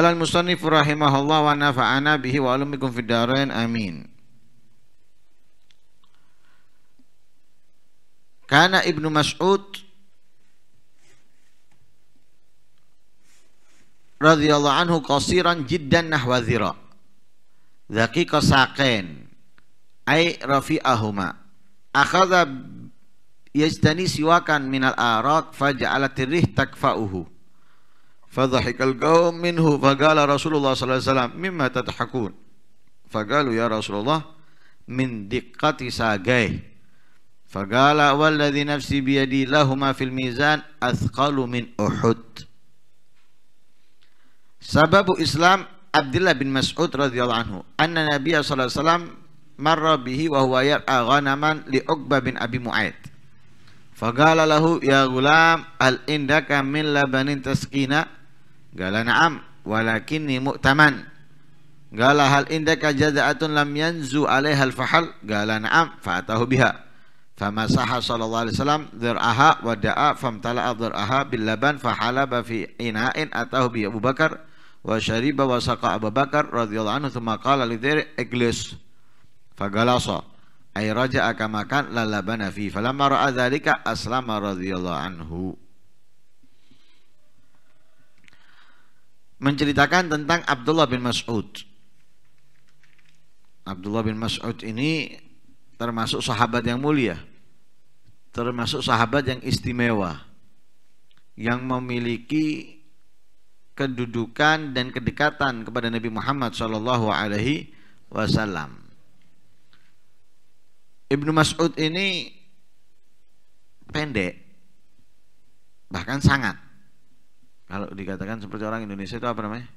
Qala al-musannif rahimahullah wa nafa'ana bihi wa alumikum fid darain amin. Kana Ibnu Mas'ud radhiyallahu anhu qasiran jiddan nahwa dhira. Dhaqiqa saqain ay rafi'ahuma. Akhadha yajtani siwakan minal araq faja'alat rih takfa'uhu. فضحك القوم منه فقال رسول الله صلى الله عليه وسلم مما تضحكون؟ فقالوا يا رسول الله من دقة ساقيه. فقال والذي نفسي بيدي لهما في الميزان أثقل من أحد. سبب إسلام عبد الله بن مسعود رضي الله عنه أن النبي صلى الله عليه وسلم مر به وهو يرعى غنما لعقبة بن أبي معيط. فقال له يا غلام هل عندك من لبن تسقينا؟ Gala na'am walakinni mu'taman. Gala hal indaka jaza'atun lam yanzu alaiha al-fahal. Gala na'am fa'atahu biha. Famasaha sallallahu alaihi wasallam dhir'aha wa da'a famtala'a dhir'aha bil laban fahalaba fi ina'in atahu bi Abu Bakar wa syariba wa saqa Abu Bakar radhiyallahu anhu thumma qala li dhir iglis fagalasa ay raja'a kama kan la labana fi falamma ra'a dhalika aslama radhiyallahu anhu menceritakan tentang Abdullah bin Mas'ud. Abdullah bin Mas'ud ini termasuk sahabat yang mulia. Termasuk sahabat yang istimewa. Yang memiliki kedudukan dan kedekatan kepada Nabi Muhammad sallallahu alaihi wasallam. Ibnu Mas'ud ini pendek bahkan sangat kalau dikatakan seperti orang Indonesia itu apa namanya?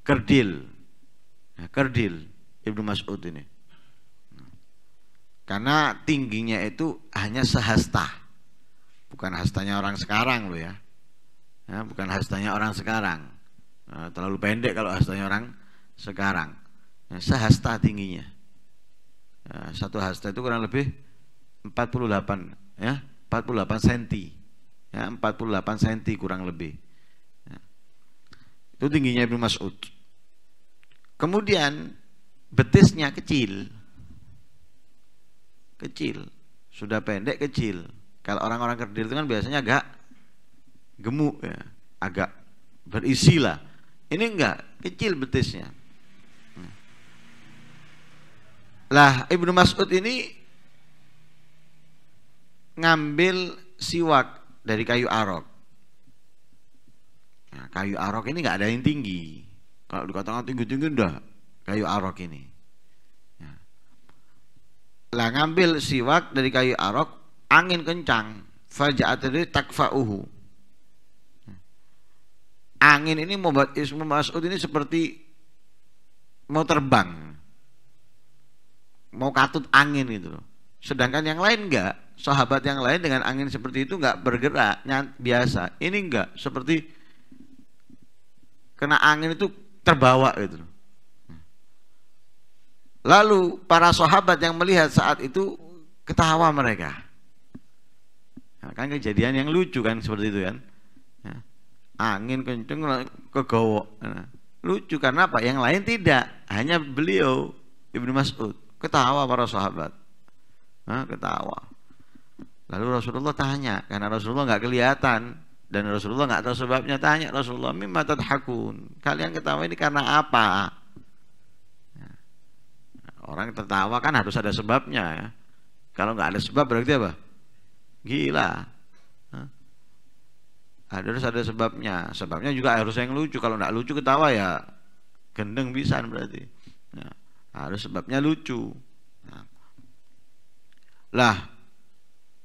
Kerdil. Ya, kerdil Ibnu Mas'ud ini. Karena tingginya itu hanya sehasta. Bukan hastanya orang sekarang loh ya. ya bukan hastanya orang sekarang. Nah, terlalu pendek kalau hastanya orang sekarang. Ya, sehasta tingginya. Ya, satu hasta itu kurang lebih 48 ya, 48 cm ya, 48 cm kurang lebih. Ya. itu tingginya Ibnu Mas'ud. Kemudian betisnya kecil. Kecil. Sudah pendek kecil. Kalau orang-orang kerdil itu kan biasanya agak gemuk ya. Agak berisi lah. Ini enggak kecil betisnya. Lah Ibnu Mas'ud ini ngambil siwak dari kayu arok. Nah, kayu arok ini nggak ada yang tinggi. Kalau dikatakan tinggi-tinggi udah kayu arok ini. Ya. Lah ngambil siwak dari kayu arok, angin kencang, faja'at takfa'uhu. Angin ini membuat Ismu Mas'ud ini seperti mau terbang. Mau katut angin gitu. Sedangkan yang lain enggak, sahabat yang lain dengan angin seperti itu enggak bergerak, biasa. Ini enggak, seperti kena angin itu terbawa gitu. Lalu para sahabat yang melihat saat itu ketawa mereka. Nah, kan kejadian yang lucu kan seperti itu kan. Ya. Angin kenceng kegowo. Nah, lucu karena apa? Yang lain tidak, hanya beliau Ibnu Mas'ud. Ketawa para sahabat. Hah, ketawa. Lalu Rasulullah tanya, karena Rasulullah nggak kelihatan dan Rasulullah nggak tahu sebabnya tanya Rasulullah mimma tadhakun. Kalian ketawa ini karena apa? Ya. Orang tertawa kan harus ada sebabnya ya. Kalau nggak ada sebab berarti apa? Gila. Harus ada sebabnya. Sebabnya juga harus yang lucu. Kalau nggak lucu ketawa ya gendeng bisa berarti. Ya. Harus sebabnya lucu. Lah,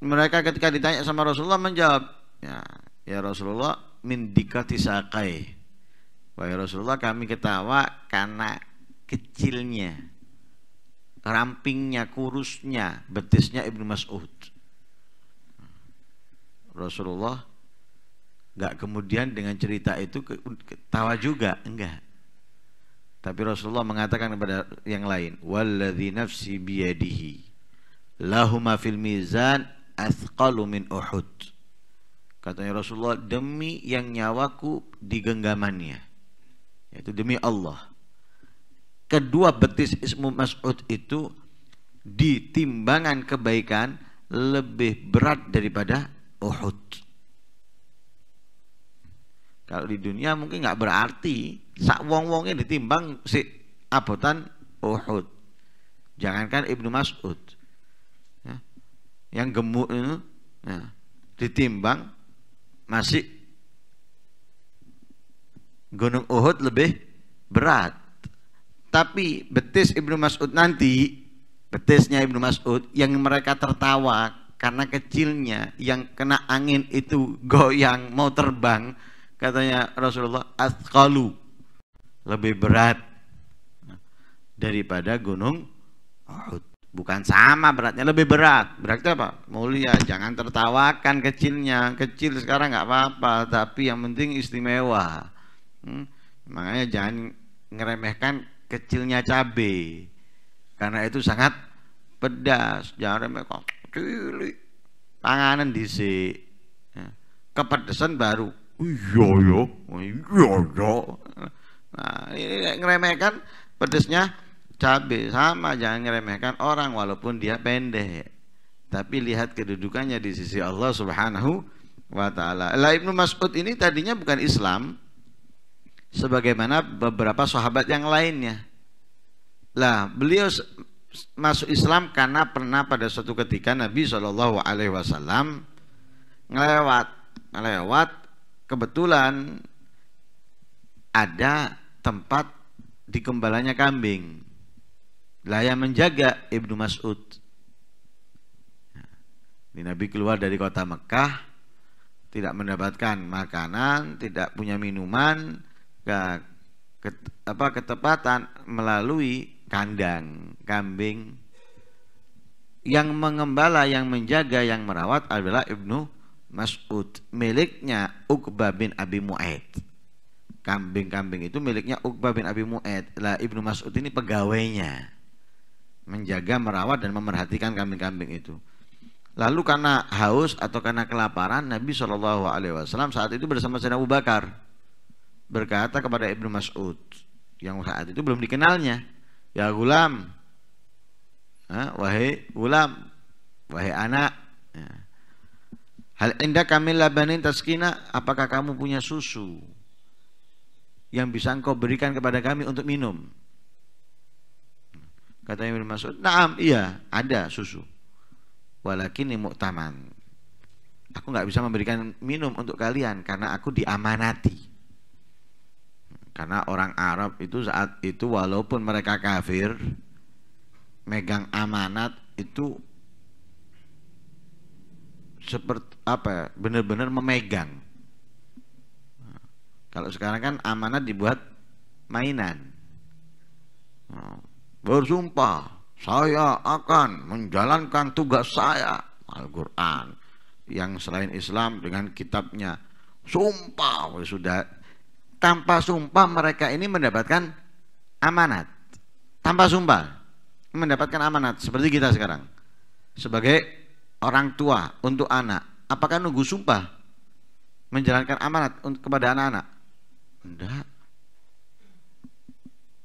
mereka ketika ditanya sama Rasulullah menjawab, ya, ya Rasulullah min dikati sakai. Wahai Rasulullah kami ketawa karena kecilnya, rampingnya, kurusnya, betisnya Ibnu Mas'ud. Rasulullah nggak kemudian dengan cerita itu ketawa juga, enggak. Tapi Rasulullah mengatakan kepada yang lain, "Walladzi nafsi biyadihi." lahuma fil mizan athqalu min Uhud. Katanya Rasulullah, demi yang nyawaku di genggamannya. Yaitu demi Allah. Kedua betis Ismu Mas'ud itu di timbangan kebaikan lebih berat daripada Uhud. Kalau di dunia mungkin nggak berarti sak wong-wongnya ditimbang si abotan Uhud. Jangankan Ibnu Mas'ud. Ya. Yang gemuk itu ya, ditimbang masih Gunung Uhud lebih berat. Tapi betis Ibnu Mas'ud nanti, betisnya Ibnu Mas'ud yang mereka tertawa karena kecilnya yang kena angin itu goyang mau terbang katanya Rasulullah asqalu lebih berat daripada gunung Uhud bukan sama beratnya lebih berat. Berarti apa? Mulia jangan tertawakan kecilnya. Kecil sekarang nggak apa-apa tapi yang penting istimewa. Hmm? makanya jangan ngeremehkan kecilnya cabe. Karena itu sangat pedas. Jangan remehkan cilik panganan disi ya. kepedesan baru. Iya iya. Iya iya. Nah ini ngeremehkan pedesnya cabai sama jangan ngeremehkan orang walaupun dia pendek tapi lihat kedudukannya di sisi Allah Subhanahu wa taala. Lah Ibnu Mas'ud ini tadinya bukan Islam sebagaimana beberapa sahabat yang lainnya. Lah, beliau masuk Islam karena pernah pada suatu ketika Nabi Shallallahu alaihi wasallam ngelewat ngelewat kebetulan ada tempat di kembalanya kambing lah yang menjaga Ibnu Mas'ud. Nabi keluar dari kota Mekah, tidak mendapatkan makanan, tidak punya minuman, ke, ke, apa ketepatan melalui kandang kambing. Yang mengembala, yang menjaga, yang merawat adalah Ibnu Mas'ud, miliknya Uqbah bin Abi Mu'aid. Kambing-kambing itu miliknya Uqbah bin Abi Mu'aid. Lah Ibnu Mas'ud ini pegawainya menjaga, merawat dan memerhatikan kambing-kambing itu. Lalu karena haus atau karena kelaparan, Nabi Shallallahu Alaihi Wasallam saat itu bersama Sayyidina Abu Bakar berkata kepada Ibnu Mas'ud yang saat itu belum dikenalnya, ya gulam, wahai gulam, wahai anak, ya. hal indah kami labanin taskina, apakah kamu punya susu yang bisa engkau berikan kepada kami untuk minum? Kata Ibnu Mas'ud, "Na'am, iya, ada susu. Walakin muktaman. Aku nggak bisa memberikan minum untuk kalian karena aku diamanati." Karena orang Arab itu saat itu walaupun mereka kafir, megang amanat itu seperti apa ya, benar-benar memegang. Kalau sekarang kan amanat dibuat mainan bersumpah saya akan menjalankan tugas saya. Al-Quran yang selain Islam dengan kitabnya. Sumpah sudah tanpa sumpah mereka ini mendapatkan amanat. Tanpa sumpah mendapatkan amanat. Seperti kita sekarang. Sebagai orang tua untuk anak. Apakah nunggu sumpah? Menjalankan amanat kepada anak-anak? Enggak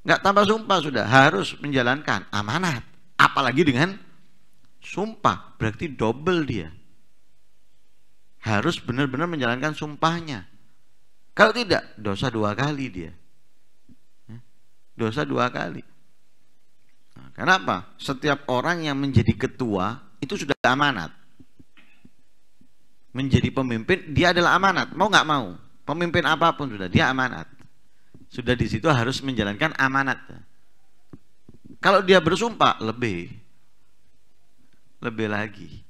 nggak tambah sumpah sudah harus menjalankan amanat. Apalagi dengan sumpah berarti double dia. Harus benar-benar menjalankan sumpahnya. Kalau tidak dosa dua kali dia. Ya, dosa dua kali. Nah, kenapa? Setiap orang yang menjadi ketua itu sudah amanat. Menjadi pemimpin dia adalah amanat. Mau nggak mau pemimpin apa pun sudah dia amanat sudah di situ harus menjalankan amanat. Kalau dia bersumpah lebih, lebih lagi.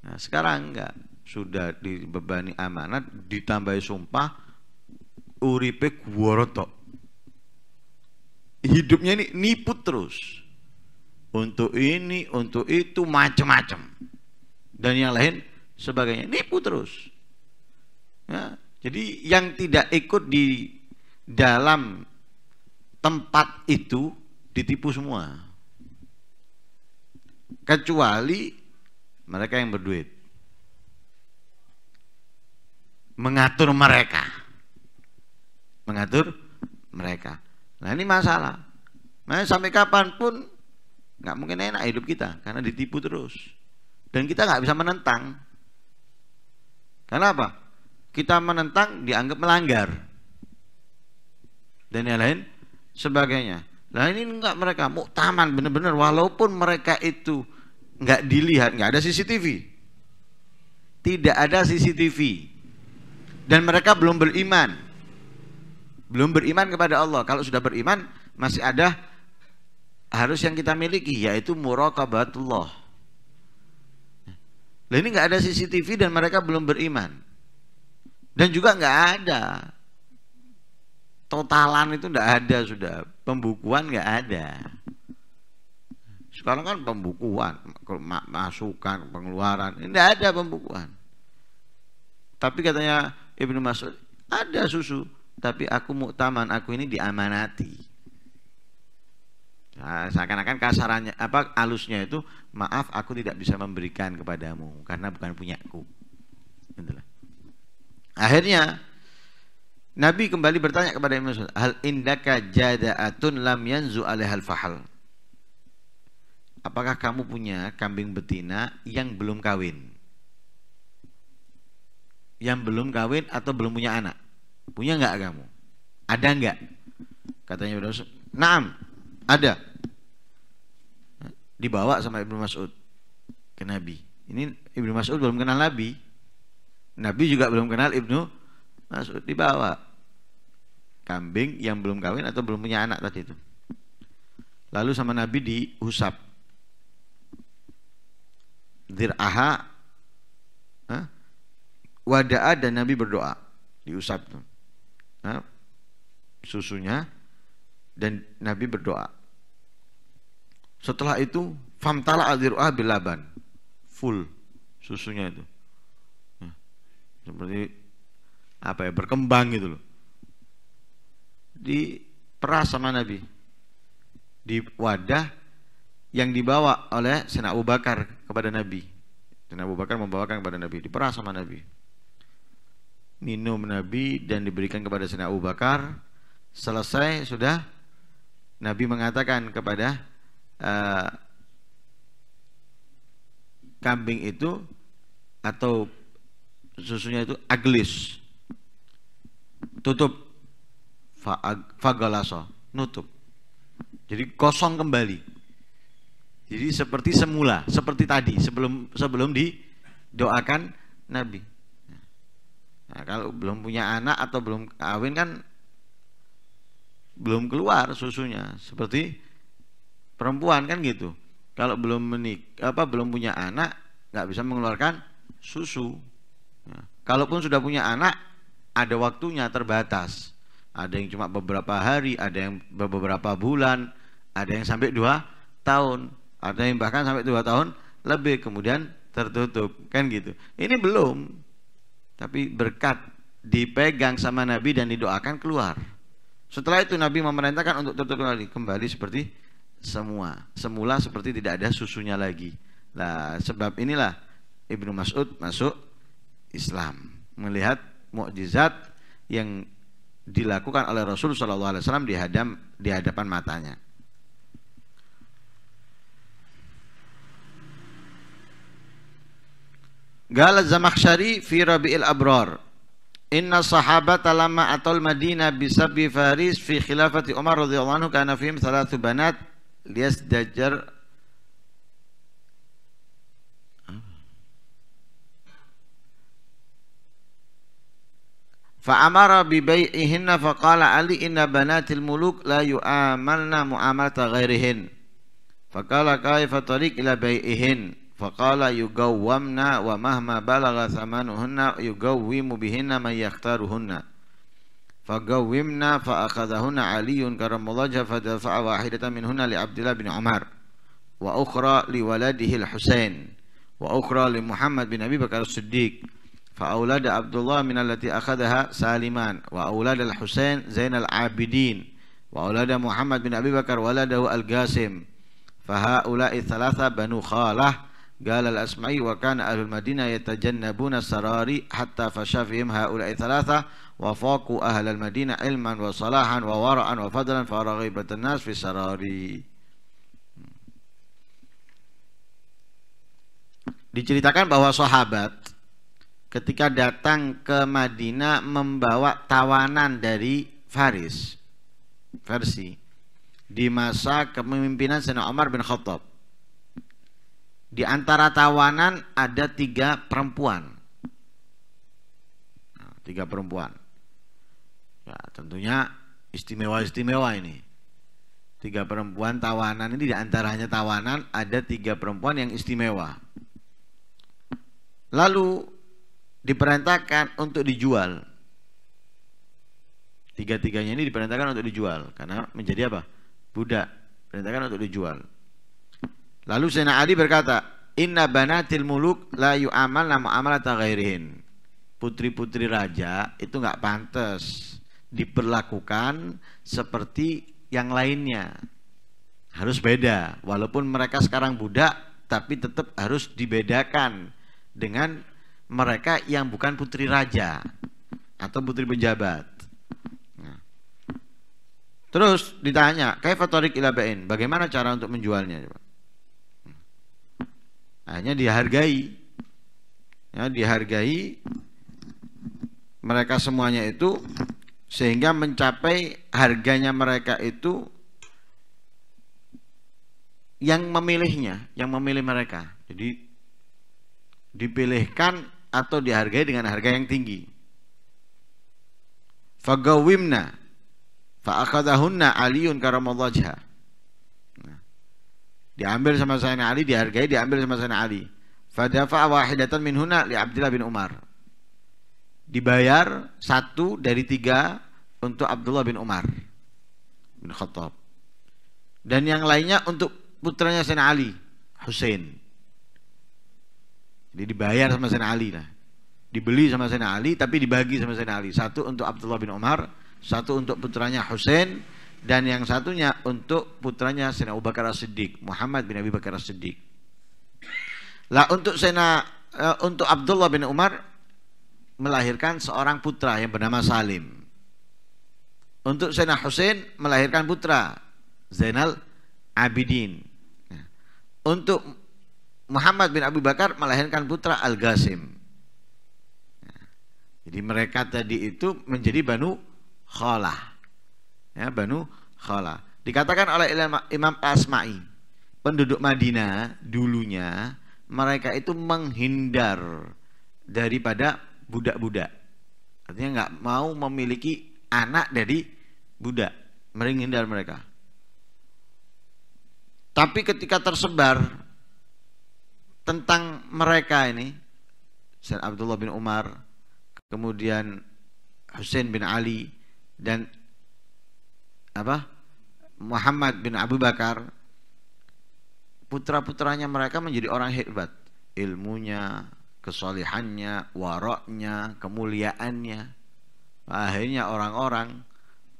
Nah, sekarang enggak, sudah dibebani amanat, ditambah sumpah, uripe worotok. Hidupnya ini nipu terus. Untuk ini, untuk itu, macam-macam. Dan yang lain sebagainya, nipu terus. Ya, jadi yang tidak ikut di dalam tempat itu ditipu semua. Kecuali mereka yang berduit. mengatur mereka. Mengatur mereka. Nah ini masalah. Nah sampai kapan pun nggak mungkin enak hidup kita karena ditipu terus. Dan kita nggak bisa menentang. Karena apa? Kita menentang dianggap melanggar. Dan yang lain sebagainya. Nah ini enggak mereka muktaman benar-benar walaupun mereka itu nggak dilihat, nggak ada CCTV. Tidak ada CCTV. Dan mereka belum beriman. Belum beriman kepada Allah. Kalau sudah beriman masih ada harus yang kita miliki yaitu muraqabatullah. Nah ini nggak ada CCTV dan mereka belum beriman. Dan juga nggak ada totalan itu nggak ada sudah. Pembukuan nggak ada. Sekarang kan pembukuan masukan pengeluaran. Tidak ada pembukuan. Tapi katanya Ibnu Mas'ud ada susu tapi aku muktaman aku ini diamanati. Nah, seakan-akan kasarannya apa alusnya itu maaf aku tidak bisa memberikan kepadamu karena bukan punyaku. Akhirnya Nabi kembali bertanya kepada Ibnu Mas'ud, "Hal indaka jada'atun lam yanzu alaihal fahal?" Apakah kamu punya kambing betina yang belum kawin? Yang belum kawin atau belum punya anak? Punya enggak kamu? Ada enggak? Katanya Ibnu Mas'ud, "Na'am, ada." Dibawa sama Ibnu Mas'ud ke Nabi. Ini Ibnu Mas'ud belum kenal Nabi. Nabi juga belum kenal Ibnu masuk dibawa kambing yang belum kawin atau belum punya anak tadi itu. Lalu sama Nabi diusap. Dir'aha wada'a dan Nabi berdoa. Diusap tuh. Nah, susunya dan Nabi berdoa. Setelah itu famtala adir'ah bilaban. Full susunya itu. Nah, seperti apa ya berkembang gitu loh diperas sama Nabi. Di wadah yang dibawa oleh Sena Abu Bakar kepada Nabi. Sena Abu Bakar membawakan kepada Nabi diperas sama Nabi. Minum Nabi dan diberikan kepada Sena Abu Bakar. Selesai sudah. Nabi mengatakan kepada uh, kambing itu atau susunya itu aglis. Tutup fagalaso nutup. Jadi kosong kembali. Jadi seperti semula seperti tadi sebelum sebelum didoakan Nabi. Nah, kalau belum punya anak atau belum kawin kan belum keluar susunya. Seperti perempuan kan gitu. Kalau belum menik apa belum punya anak nggak bisa mengeluarkan susu. Nah, kalaupun sudah punya anak ada waktunya terbatas. Ada yang cuma beberapa hari, ada yang beberapa bulan, ada yang sampai dua tahun, ada yang bahkan sampai dua tahun lebih kemudian tertutup kan gitu. Ini belum, tapi berkat dipegang sama Nabi dan didoakan keluar. Setelah itu Nabi memerintahkan untuk tertutup kembali, kembali seperti semua, semula seperti tidak ada susunya lagi. Nah, sebab inilah Ibnu Mas'ud masuk Islam melihat mukjizat yang dilakukan oleh Rasul Shallallahu Alaihi Wasallam di hadam di hadapan matanya. Qala Zamakhsyari fi Rabi'il Abrar Inna sahabata lama atul Madinah bisabbi Faris fi khilafati Umar radhiyallahu anhu kana fihim thalathu banat liyasdajar فأمر ببيعهن فقال علي إن بنات الملوك لا يؤاملن معاملة غيرهن. فقال كيف طريق إلى بيعهن؟ فقال يقومن ومهما بلغ ثمنهن يقوم بهن من يختارهن. فقومنا فأخذهن علي كرم الله فدفع واحدة منهن لعبد الله بن عمر وأخرى لولده الحسين وأخرى لمحمد بن أبي بكر الصديق. فأولاد عبد الله من التي أخذها سالمان وأولاد الحسين زين العابدين وأولاد محمد بن أبي بكر ولده القاسم. فهؤلاء الثلاثة بنو خالة قال الأسمعي وكان أهل المدينة يتجنبون السراري حتى فشى فيهم هؤلاء ثلاثة وفاقوا أهل المدينة علما وصلاحا وورعا وفضلا فرغيبة الناس في السراري. Diceritakan bahwa sahabat ketika datang ke Madinah membawa tawanan dari Faris versi di masa kepemimpinan Sayyidina Umar bin Khattab di antara tawanan ada tiga perempuan. Nah, tiga perempuan. Ya, tentunya istimewa-istimewa ini. Tiga perempuan tawanan ini di antaranya tawanan ada tiga perempuan yang istimewa. Lalu diperintahkan untuk dijual. Tiga-tiganya ini diperintahkan untuk dijual karena menjadi apa? Budak. Perintahkan untuk dijual. Lalu Sayyidina Ali berkata, Inna banatil muluk la yu'amal nama amalata ghairihin. Putri-putri raja itu nggak pantas diperlakukan seperti yang lainnya. Harus beda. Walaupun mereka sekarang budak, tapi tetap harus dibedakan dengan mereka yang bukan putri raja atau putri pejabat. Nah. Terus ditanya, kaifa tariq ila Bagaimana cara untuk menjualnya? hanya dihargai ya dihargai mereka semuanya itu sehingga mencapai harganya mereka itu yang memilihnya yang memilih mereka jadi dipilihkan atau dihargai dengan harga yang tinggi fagawimna fa'akadahunna aliyun karamallahu Diambil sama Sayyidina Ali, dihargai, diambil sama Sayyidina Ali. Fadafa wahidatan min huna li Abdullah bin Umar. Dibayar satu dari tiga untuk Abdullah bin Umar bin Khattab. Dan yang lainnya untuk putranya Sayyidina Ali, Hussein. Jadi dibayar sama Sayyidina Ali lah. Dibeli sama Sayyidina Ali tapi dibagi sama Sayyidina Ali. Satu untuk Abdullah bin Umar, satu untuk putranya Hussein, dan yang satunya untuk putranya Sayyidina Abu Bakar As-Siddiq, Muhammad bin Abi Bakar As-Siddiq. Lah untuk Sayyidina uh, untuk Abdullah bin Umar melahirkan seorang putra yang bernama Salim. Untuk Sayyidina Husain melahirkan putra Zainal Abidin. Untuk Muhammad bin Abu Bakar melahirkan putra Al-Ghasim. Jadi mereka tadi itu menjadi Banu Khalah ya Banu Khala. Dikatakan oleh Imam Asma'i, penduduk Madinah dulunya mereka itu menghindar daripada budak-budak. Artinya nggak mau memiliki anak dari budak, menghindar mereka. Tapi ketika tersebar tentang mereka ini, Sayyid Abdullah bin Umar, kemudian Hussein bin Ali dan apa? Muhammad bin Abu Bakar. Putra-putranya mereka menjadi orang hebat. Ilmunya kesolihannya waroknya kemuliaannya. Akhirnya orang-orang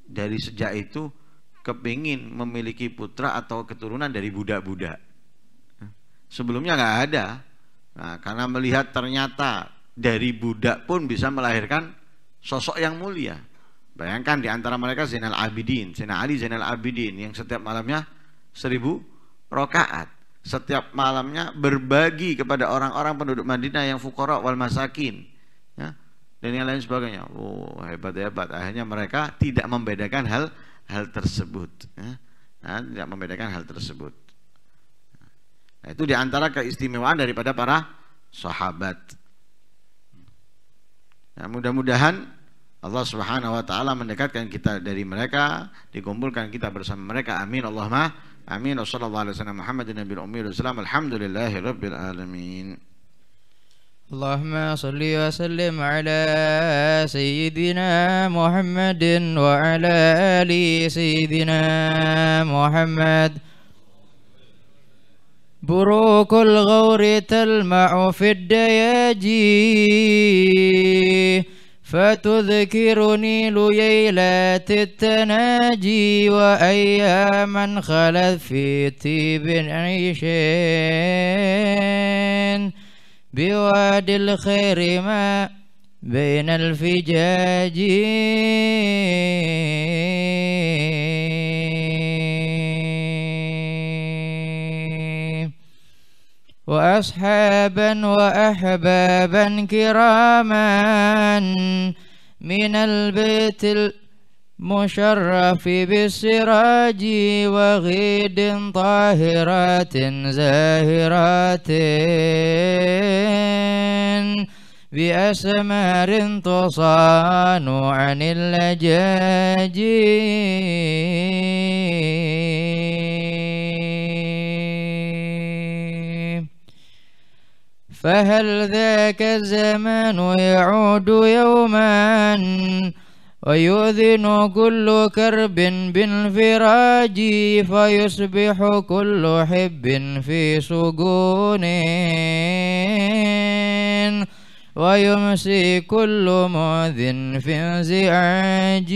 dari sejak itu kepingin memiliki putra atau keturunan dari budak-budak sebelumnya nggak ada nah, karena melihat ternyata dari budak pun bisa melahirkan sosok yang mulia Bayangkan di antara mereka Zainal Abidin, Zainal Ali Zainal Abidin yang setiap malamnya seribu rokaat. Setiap malamnya berbagi kepada orang-orang penduduk Madinah yang fukara wal masakin. Ya, dan yang lain sebagainya. Oh hebat hebat. Akhirnya mereka tidak membedakan hal hal tersebut. Ya. Nah, tidak membedakan hal tersebut. Nah, itu diantara keistimewaan daripada para sahabat. Nah, mudah-mudahan Allah Subhanahu wa taala mendekatkan kita dari mereka, dikumpulkan kita bersama mereka. Amin Allahumma amin. Wassallallahu alaihi wasallam Muhammadin nabiyil ummi wasallam. Alhamdulillahi rabbil alamin. اللهم صل وسلم على سيدنا محمد وعلى آل سيدنا محمد بروك الغور تلمع في الدياجي فتذكرني ليلات التناجي وأياما خلت في طيب عيشين. بوادي الخير ما بين الفجاج وأصحابا وأحبابا كراما من البيت المشرف بالسراج وغيد طاهرات زاهرات بأسمار تصان عن اللجاج فهل ذاك الزمان يعود يوما ويؤذن كل كرب بالفراج فيصبح كل حب في سجون ويمسي كل مؤذن في انزعاج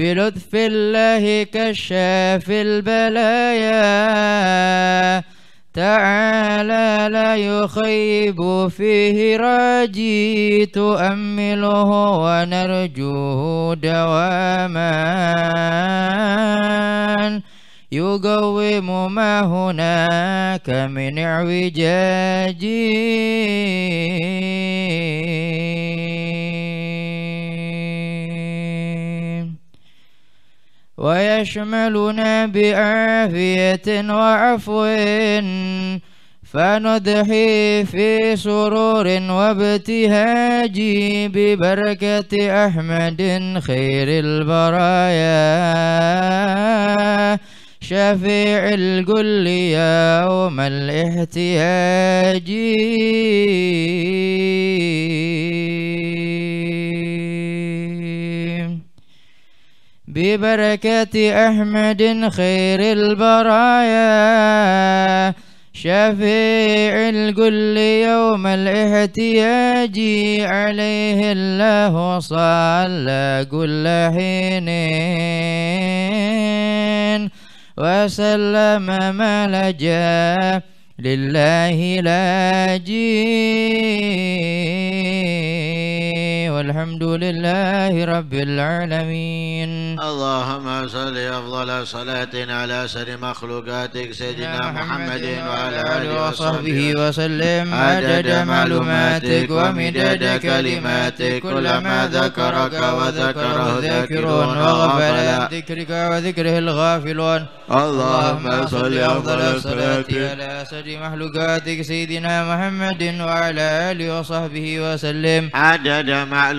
بلطف الله كشاف البلايا. تعالى لا يخيب فيه راجي. تؤمله ونرجوه دواما يقوم ما هناك من اعوجاج. ويشملنا بعافية وعفو فندحي في سرور وابتهاج ببركة أحمد خير البرايا. شفيع الكل يوم الاحتياج. ببركة أحمد خير البرايا شفيع الكل يوم الاحتياج عليه الله صلى كل حين. وسلم ما لجا لله لاجي والحمد لله رب العالمين. اللهم صل أفضل صلاة على سر مخلوقاتك سيدنا محمد وعلى آله وصحبه. وسلم. عدد معلوماتك ومداد كلماتك. كلما ذكرك وذكره الذاكرون وغفل عن ذكرك وذكره الغافلون. اللهم صل أفضل صلاة على أسد مخلوقاتك سيدنا محمد وعلى آله وصحبه وسلم. عدد معلوماتك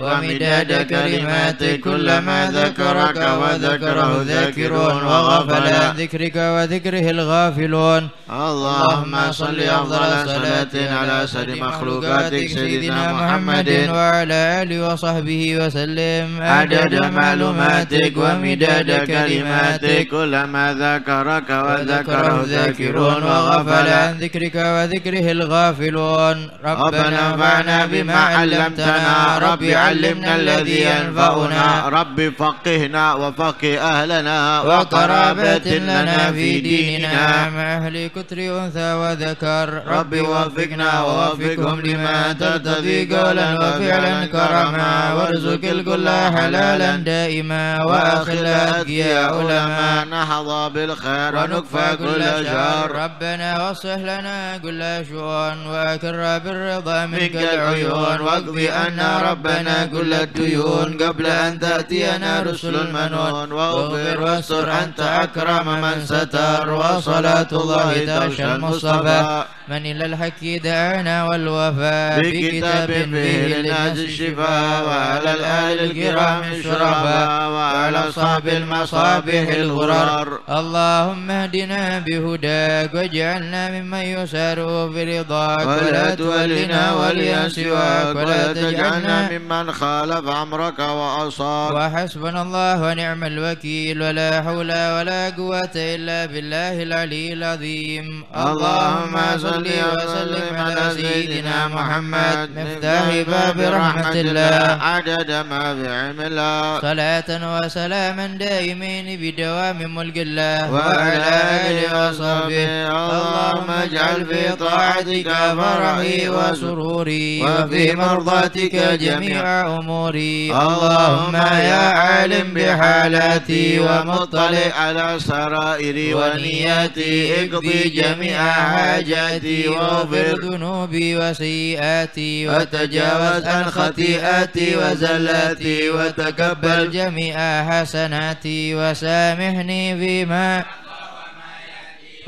ومداد كلماتك كلما ذكرك وذكره الذاكرون وغفل. عن ذكرك وذكره الغافلون. اللهم صل أفضل صلاة على سر مخلوقاتك سيدنا محمد وعلى آله وصحبه وسلم. عدد معلوماتك ومداد كلماتك كلما ذكرك وذكره الذاكرون وغفل عن ذكرك وذكره الغافلون. ربنا انفعنا بما علمتنا رب علمنا الذي ينفعنا. رب فقهنا وفقه أهلنا وقرابة لنا في ديننا. مع أهل كتر أنثى وذكر. رب وفقنا ووفقهم لما ترتضي قولا وفعلا كرما. وارزق الكل حلالا دائما. وأخل أتقياء علماء. نحظى بالخير ونكفى كل شر. ربنا واصلح لنا كل شؤون. وأكر بالرضا منك العيون. واقضي عنا ربنا كل الديون قبل أن تأتينا رسل المنون واغفر واستر أنت أكرم من ستر وصلاة الله تغشى المصطفى من إلى الحق دعانا والوفاء بكتاب فيه للناس الشفاء وعلى الآل الكرام الشرفاء وعلى صحب المصابيح الغرر اللهم اهدنا بهداك واجعلنا ممن يسار في رضاك ولا تولنا وليا سواك ولا تجعل واجعلنا ممن خالف أمرك وأصاب وحسبنا الله ونعم الوكيل. ولا حول ولا قوة إلا بالله العلي العظيم. اللهم صل وسلم على سيدنا محمد مفتاح باب رحمة الله عدد ما في علم الله. صلاة وسلاما دائمين بدوام ملك الله. وعلى آله وصحبه. اللهم اجعل في طاعتك فرحي وسروري. وفي مرضاتك جميع أموري. اللهم يا عالم بحالاتي ومطلع على سرائري ونياتي اقضي جميع حاجاتي واغفر واغفر ذنوبي وسيئاتي وتجاوز عن خطيئاتي وزلاتي وتقبل جميع حسناتي وسامحني فيما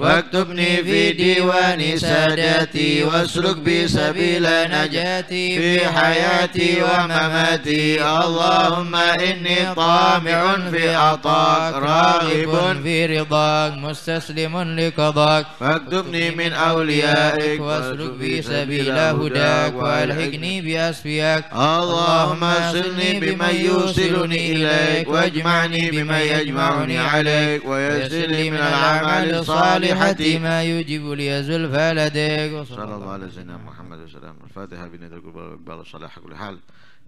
واكتبني في ديوان ساداتي واسلك بي سبيل نجاتي في حياتي ومماتي. اللهم إني طامع في عطاك راغب في رضاك مستسلم لقضاك. فاكتبني من أوليائك واسلك بي سبيل هداك وألحقني بأسفياك. اللهم صلني بمن يوصلني إليك واجمعني بمن يجمعني عليك ويسر لي من الأعمال الصالحة ما يجب لي زلفى لديك صلى الله على سيدنا محمد وسلم. الفاتحة القبول والإقبال الصلاح كل حال.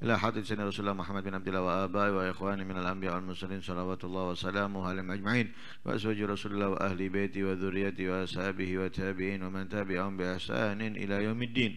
إلى حضرة سيدنا رسول الله محمد بن عبد الله وآبائي وإخواني من الأنبياء والمرسلين صلوات الله وسلامه عليهم أجمعين. وأزواج رسول الله وأهل بيتي وذريتي وأصحابه والتابعين ومن تبعهم بإحسان إلى يوم الدين.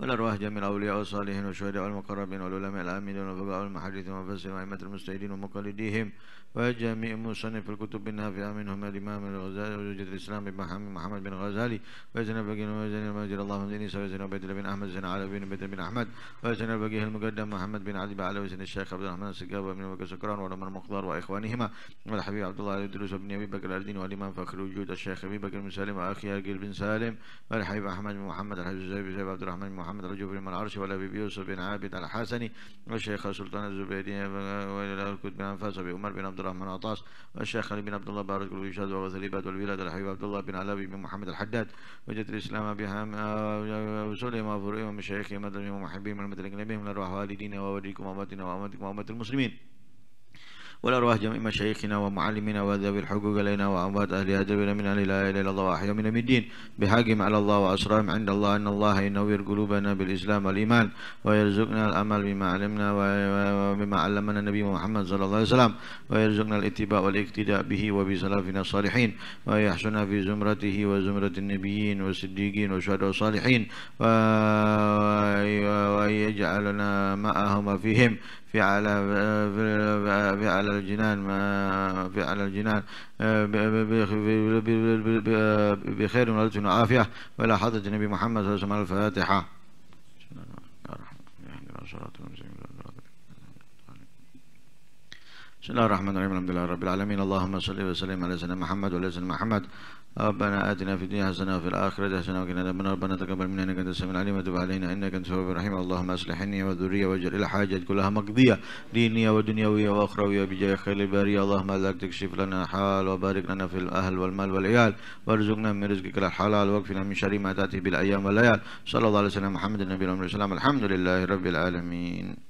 والأرواح جميع الأولياء والصالحين والشهداء والمقربين والعلماء العاملين والفقهاء والمحدثين والمفسرين وأئمة المجتهدين ومقلديهم. وجميع مصنف الكتب النافعة منهم الإمام الغزالي وزوجة الإسلام بن محمد بن غزالي وزين بقين وزين المجد اللهم زين سوى زين عبيد الله بن أحمد زين علي بن بيت بن أحمد وزين البقيه المقدم محمد بن علي بن علي وزين الشيخ عبد الرحمن السقاف وابن بكر سكران وعمر المقدار وإخوانهما والحبيب عبد الله الدروس بن أبي بكر الدين والإمام فخر وجود الشيخ أبي بكر بن سالم وأخي أرقل بن سالم والحبيب أحمد بن محمد الحبيب زيد بن عبد الرحمن بن محمد رجب بن العرش والأبي يوسف بن عابد الحسني والشيخ سلطان الزبيدي وإلى بن أنفاس وعمر بن عبد الرحمن عطاس والشيخ علي بن عبد الله بارك الوجاد وغثليبات والبلاد الحبيب عبد الله بن علاوي بن محمد الحداد. وجد الإسلام بهم وسلم وفرئهم ومشايخهم مدرهم ومحبين المدرين بهم الأرواح والدينا ووالديكم وأمتنا وأمتكم وأمة المسلمين. والأرواح جميع مشايخنا ومعلمنا وذوي الحقوق لنا وأموات أهل أدبنا من أهل لا إله إلا الله وأحيا من الدين. بحقهم على الله وأسرارهم عند الله أن الله ينور قلوبنا بالإسلام والإيمان ويرزقنا الأمل بما علمنا وبما علمنا النبي محمد صلى الله عليه وسلم ويرزقنا الاتباع والاقتداء به وبسلفنا الصالحين ويحشنا في زمرته وزمرة النبيين والصديقين والشهداء والصالحين ويجعلنا معهم فيهم في على في على الجنان ما في على الجنان بخير ولطف وعافية. وإلى حضرة النبي محمد صلى الله عليه وسلم الفاتحة. بسم الله الرحمن الرحيم. الحمد لله رب العالمين. اللهم صل وسلم على سيدنا محمد وعلى سيدنا محمد. ربنا آتنا في الدنيا حسنة وفي الآخرة حسنة وقنا عذاب النار. ربنا تقبل منا إنك أنت السميع العليم. وتب علينا إنك أنت التواب الرحيم. اللهم أصلحني وذرية واجعل الحاجات كلها مقضية دينية ودنيوية وأخروية بجاه خير البارية اللهم لا تكشف لنا حال وبارك لنا في الأهل والمال والعيال. وارزقنا من رزقك الحلال. واكفنا من شر ما تأتي بالأيام والليال. صلى الله عليه وسلم محمد النبي الأمر. السلام. الحمد لله رب العالمين.